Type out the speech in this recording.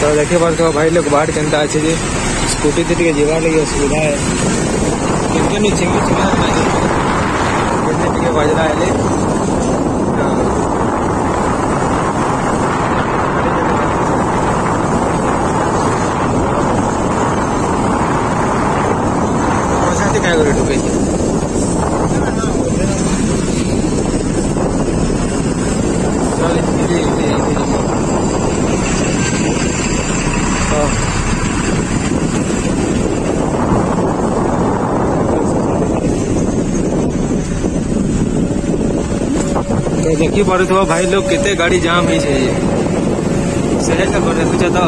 तो देखे पार्थ तो भाई लोग बाहर के अच्छे जी स्कूटी तो से टे जवार लगे, असुविधा है। क्योंकि है ତ ଦେଖିପାରୁଥିବ ଭାଇ ଲୋକ କେତେ ଗାଡ଼ି ଜାମ୍ ହେଇছে ଯେ ସେ ଜାଗା ଦେଖୁଛ ତ